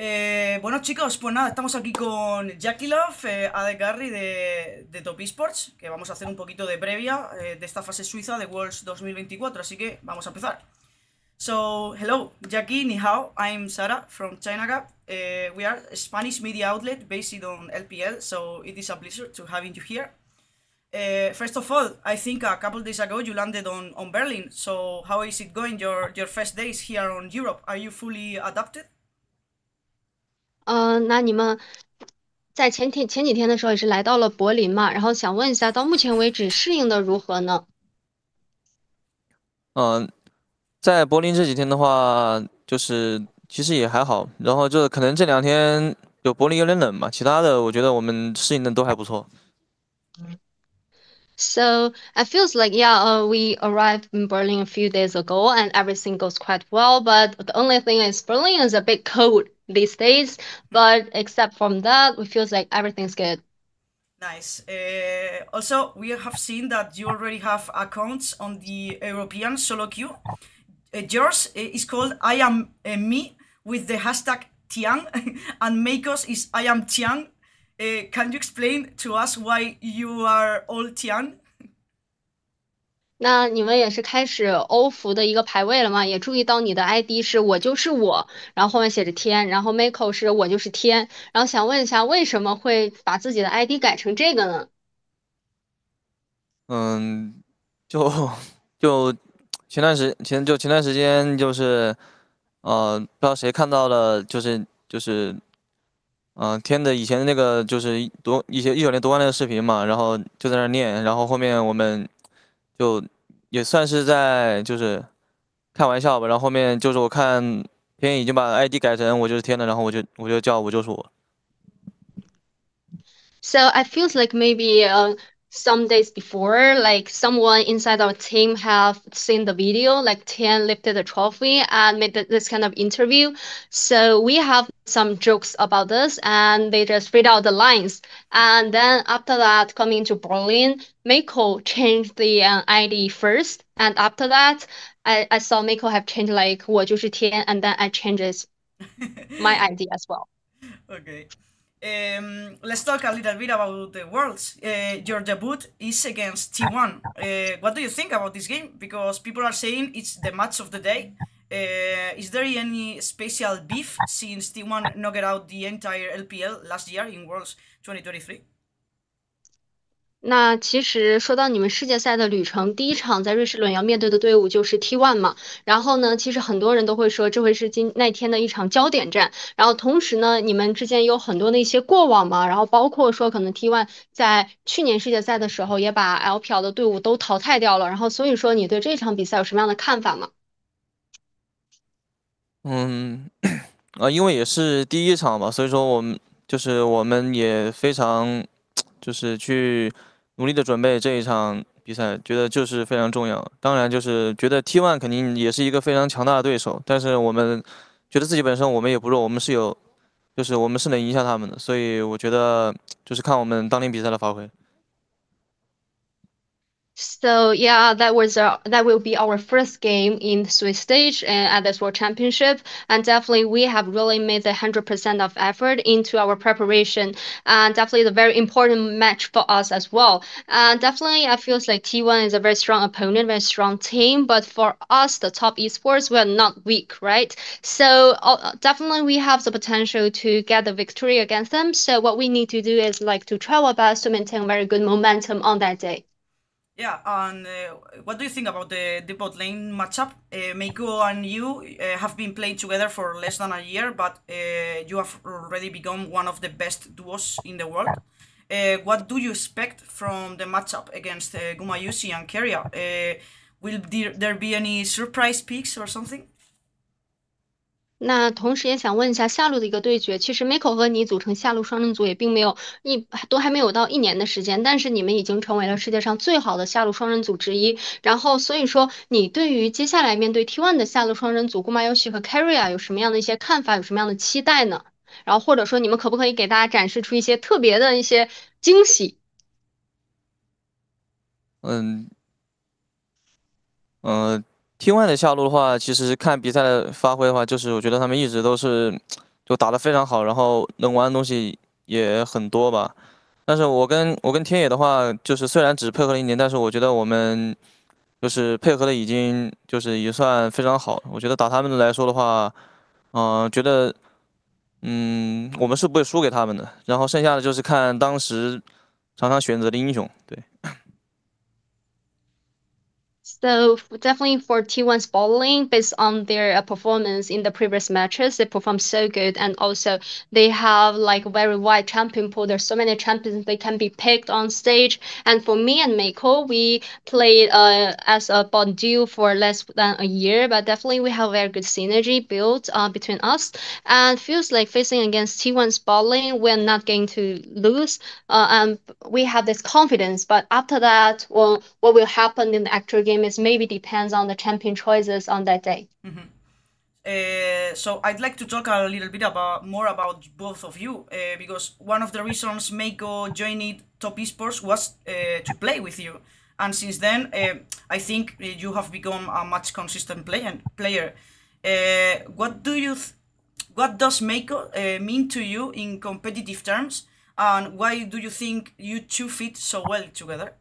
Eh, bueno chicos, pues nada, estamos aquí con Jackie Love, eh, Ade Garry de, de, Top Esports, que vamos a hacer un poquito de previa eh, de esta fase suiza de Worlds 2024, así que vamos a empezar. So, hello, Jackie, ni hao, I'm Sara from China Gap. Uh, we are Spanish media outlet based on LPL, so it is a pleasure to having you here. Uh, first of all, I think a couple days ago you landed on, on Berlin. So how is it going? Your your first days here on Europe? Are you fully adapted? 嗯，那你们在前天前几天的时候也是来到了柏林嘛？然后想问一下，到目前为止适应的如何呢？嗯，在柏林这几天的话，就是其实也还好。然后就可能这两天有柏林有点冷嘛，其他的我觉得我们适应的都还不错。So it feels like yeah, uh, we arrived in Berlin a few days ago and everything goes quite well. But the only thing is Berlin is a bit cold these days. But except from that, it feels like everything's good. Nice. Uh, also, we have seen that you already have accounts on the European solo queue. Uh, yours is called I am uh, me with the hashtag Tian, and Meiko's is I am Tian uh, can you explain to us why you are all Tian? 那你们也是开始欧服的一个排位了吗？也注意到你的 ID 是我就是我，然后后面写着天，然后 Miko 是我就是天，然后想问一下，为什么会把自己的 ID 改成这个呢？嗯，就就前段时前就前段时间就是，呃，不知道谁看到了，就是就是。嗯，天的以前的那个就是夺一些一九年夺冠那个视频嘛，然后就在那念，然后后面我们就也算是在就是开玩笑吧，然后后面就是我看天已经把 ID 改成我就是天了，然后我就我就叫我就是我。So I feels like maybe uh. some days before, like someone inside our team have seen the video, like Tian lifted the trophy and made this kind of interview. So we have some jokes about this and they just read out the lines. And then after that, coming to Berlin, Meiko changed the uh, ID first. And after that, I, I saw Meiko have changed like 我就是天 and then I changes my ID as well. Okay. Um, let's talk a little bit about the Worlds. Uh, your debut is against T1. Uh, what do you think about this game? Because people are saying it's the match of the day. Uh, is there any special beef since T1 knocked out the entire LPL last year in Worlds 2023? 那其实说到你们世界赛的旅程，第一场在瑞士轮要面对的队伍就是 T1 嘛。然后呢，其实很多人都会说这会是今那天的一场焦点战。然后同时呢，你们之间有很多的一些过往嘛。然后包括说可能 T1 在去年世界赛的时候也把 LPL 的队伍都淘汰掉了。然后所以说你对这场比赛有什么样的看法吗？嗯，啊，因为也是第一场嘛，所以说我们就是我们也非常就是去。努力的准备这一场比赛，觉得就是非常重要。当然，就是觉得 T1 肯定也是一个非常强大的对手，但是我们觉得自己本身我们也不弱，我们是有，就是我们是能赢下他们的。所以我觉得就是看我们当天比赛的发挥。So yeah, that was uh, that will be our first game in the Swiss stage and at this World Championship, and definitely we have really made the hundred percent of effort into our preparation, and definitely the very important match for us as well. And definitely, I feels like T1 is a very strong opponent, very strong team, but for us, the top esports, we're not weak, right? So uh, definitely, we have the potential to get the victory against them. So what we need to do is like to try our best to maintain very good momentum on that day. Yeah, and uh, what do you think about the, the bot lane matchup? Uh, Meiko and you uh, have been playing together for less than a year, but uh, you have already become one of the best duos in the world. Uh, what do you expect from the matchup against uh, Gumayusi and Keria? Will there, there be any surprise picks or something? 那同时也想问一下下路的一个对决，其实 Miko 和你组成下路双人组也并没有一都还没有到一年的时间，但是你们已经成为了世界上最好的下路双人组之一。然后所以说，你对于接下来面对 T1 的下路双人组 Gumayusi 和 Carry 啊有什么样的一些看法，有什么样的期待呢？然后或者说你们可不可以给大家展示出一些特别的一些惊喜？嗯，嗯。T1 的下路的话，其实看比赛的发挥的话，就是我觉得他们一直都是，就打得非常好，然后能玩的东西也很多吧。但是我跟我跟天野的话，就是虽然只配合了一年，但是我觉得我们就是配合的已经就是也算非常好。我觉得打他们来说的话，嗯，觉得嗯，我们是不会输给他们的。然后剩下的就是看当时场上选择的英雄，对。So definitely for T1's bot lane, based on their uh, performance in the previous matches, they perform so good, and also they have like very wide champion pool. There's so many champions they can be picked on stage. And for me and Meiko, we played uh, as a bot duo for less than a year, but definitely we have very good synergy built uh, between us. And feels like facing against T1's bot lane, we're not going to lose. Uh, and we have this confidence. But after that, well, what will happen in the actual game is maybe depends on the champion choices on that day. Mm-hmm. Uh, so I'd like to talk a little bit about more about both of you uh, because one of the reasons Meiko joined Top Esports was uh, to play with you, and since then uh, I think you have become a much consistent play- player. Uh, what do you, th- what does Meiko uh, mean to you in competitive terms, and why do you think you two fit so well together?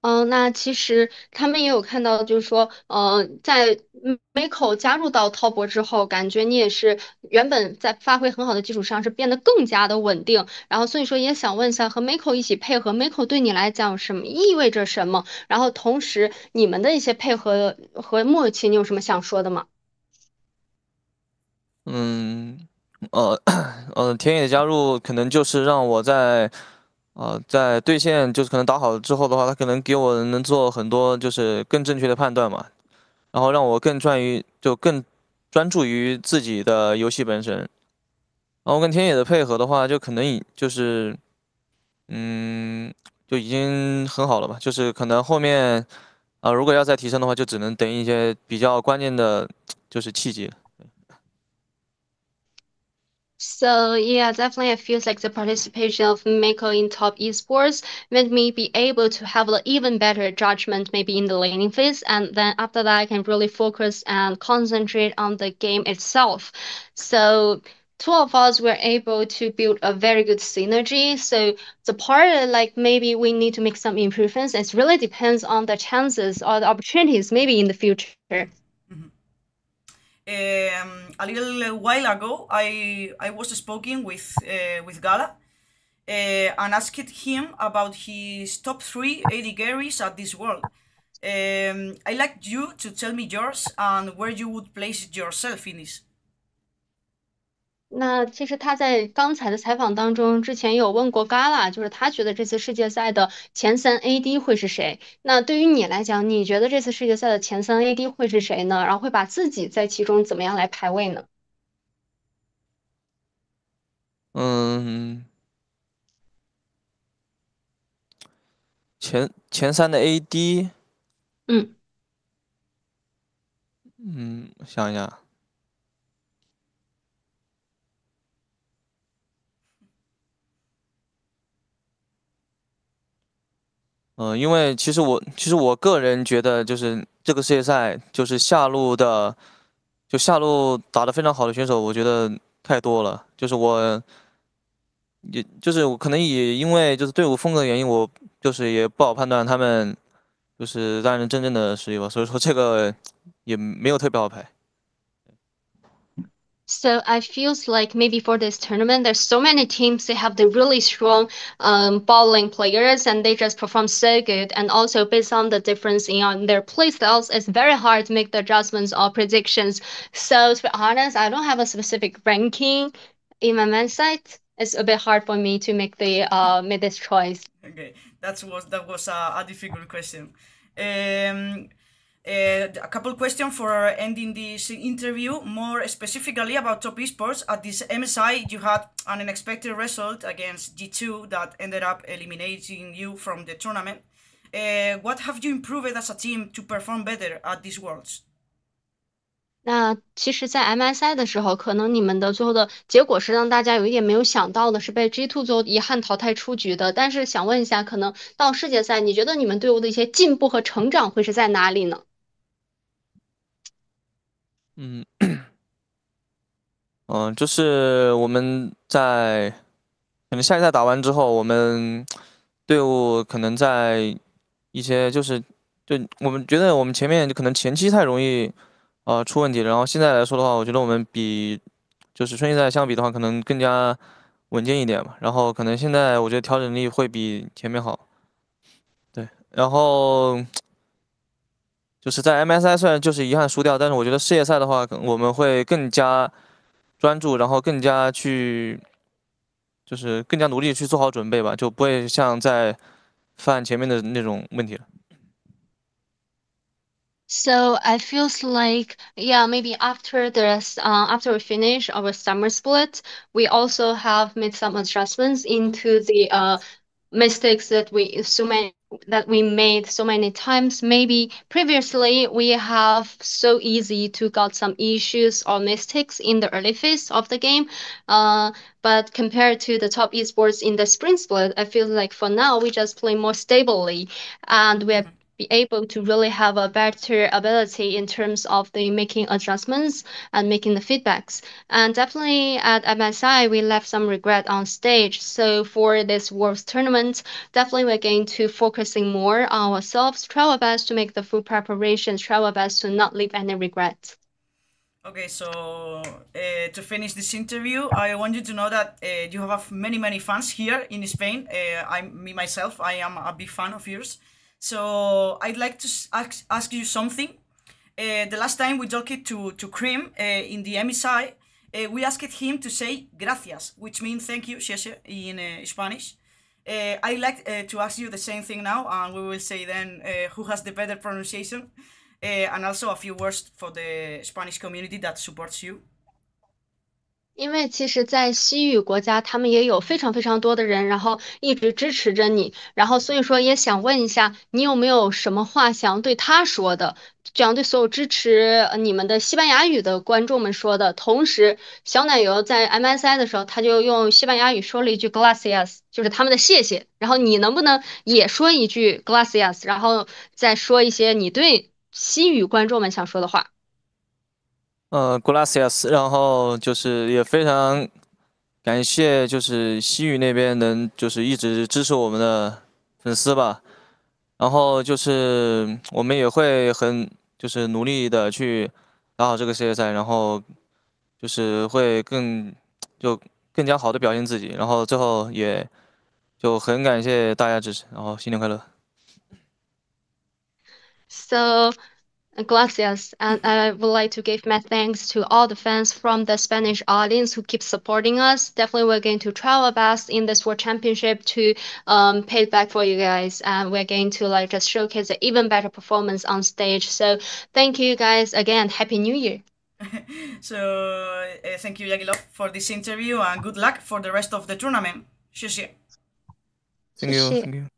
嗯，那其实他们也有看到，就是说，呃，在 Miko 加入到滔博之后，感觉你也是原本在发挥很好的基础上，是变得更加的稳定。然后所以说也想问一下，和 Miko 一起配合，Miko 对你来讲什么意味着什么？然后同时你们的一些配合和默契，你有什么想说的吗？嗯，呃，呃，田野加入可能就是让我在。呃，在对线就是可能打好之后的话，他可能给我能做很多就是更正确的判断嘛，然后让我更专于就更专注于自己的游戏本身。然后跟天野的配合的话，就可能已就是嗯就已经很好了吧，就是可能后面啊如果要再提升的话，就只能等一些比较关键的就是契机了。So yeah, definitely it feels like the participation of Meiko in top esports made me be able to have an even better judgment maybe in the laning phase and then after that I can really focus and concentrate on the game itself. So two of us were able to build a very good synergy. So the part like maybe we need to make some improvements, it really depends on the chances or the opportunities maybe in the future. Um, a little while ago, I I was speaking with uh, with Gala uh, and asked him about his top three AD carries at this world. Um, I like you to tell me yours and where you would place yourself in this. 那其实他在刚才的采访当中，之前有问过 Gala，就是他觉得这次世界赛的前三 AD 会是谁？那对于你来讲，你觉得这次世界赛的前三 AD 会是谁呢？然后会把自己在其中怎么样来排位呢？嗯，前前三的 AD，嗯，嗯，想一下。嗯，因为其实我其实我个人觉得，就是这个世界赛，就是下路的，就下路打得非常好的选手，我觉得太多了。就是我，也就是我可能也因为就是队伍风格的原因，我就是也不好判断他们就是让人真正的实力吧。所以说这个也没有特别好排。So I feels like maybe for this tournament, there's so many teams they have the really strong um, bot lane players and they just perform so good. And also based on the difference in on their play styles, it's very hard to make the adjustments or predictions. So to be honest, I don't have a specific ranking in my mindset. It's a bit hard for me to make the uh make this choice. Okay, that was that was a, a difficult question. Um, a couple questions for ending this interview, more specifically about top esports. At this MSI, you had an unexpected result against G2 that ended up eliminating you from the tournament. Uh, what have you improved as a team to perform better at these Worlds? 那其实，在 MSI 的时候，可能你们的最后的结果是让大家有一点没有想到的，是被 G2 最后遗憾淘汰出局的。但是想问一下，可能到世界赛，你觉得你们队伍的一些进步和成长会是在哪里呢？ 嗯，嗯，就是我们在可能下一赛打完之后，我们队伍可能在一些就是，就我们觉得我们前面可能前期太容易呃出问题，然后现在来说的话，我觉得我们比就是春季赛相比的话，可能更加稳健一点嘛。然后可能现在我觉得调整力会比前面好。对，然后就是在 MSI 虽然就是遗憾输掉，但是我觉得世界赛的话，我们会更加。专注，然后更加去，就是更加努力去做好准备吧，就不会像在犯前面的那种问题了。So I feels like yeah maybe after this uh, after we finish our summer split we also have made some adjustments into the uh, mistakes that we so many that we made so many times. Maybe previously we have so easy to got some issues or mistakes in the early phase of the game uh, but compared to the top esports in the spring split i feel like for now we just play more stably and we have be able to really have a better ability in terms of the making adjustments and making the feedbacks. And definitely at MSI, we left some regret on stage. So for this Worlds tournament, definitely we're going to focusing more on ourselves, try our best to make the full preparations, try our best to not leave any regrets. Okay, so uh, to finish this interview, I want you to know that uh, you have many, many fans here in Spain. Uh, I, me myself, I am a big fan of yours. So I'd like to ask, ask you something. Uh, the last time we talked to, to Creme uh, in the MSI, uh, we asked him to say gracias, which means thank you, in uh, Spanish. Uh, I'd like uh, to ask you the same thing now, and we will say then who has the better pronunciation, and also a few words for the Spanish community that supports you. 因为其实，在西语国家，他们也有非常非常多的人，然后一直支持着你，然后所以说也想问一下，你有没有什么话想对他说的？想对所有支持你们的西班牙语的观众们说的。同时，小奶油在 MSI 的时候，他就用西班牙语说了一句 “Gracias”，就是他们的谢谢。然后你能不能也说一句 “Gracias”，然后再说一些你对西语观众们想说的话？呃，Gracias，然后就是也非常感谢，就是西域那边能就是一直支持我们的粉丝吧，然后就是我们也会很就是努力的去打好这个世界赛，然后就是会更就更加好的表现自己，然后最后也就很感谢大家支持，然后新年快乐。So. Gracias. And I would like to give my thanks to all the fans from the Spanish audience who keep supporting us. Definitely, we're going to try our best in this World Championship to um, pay it back for you guys. And we're going to like just showcase an even better performance on stage. So thank you guys again. Happy New Year. so uh, thank you, JackeyLove, for this interview and good luck for the rest of the tournament. 谢谢。Thank you. Thank you.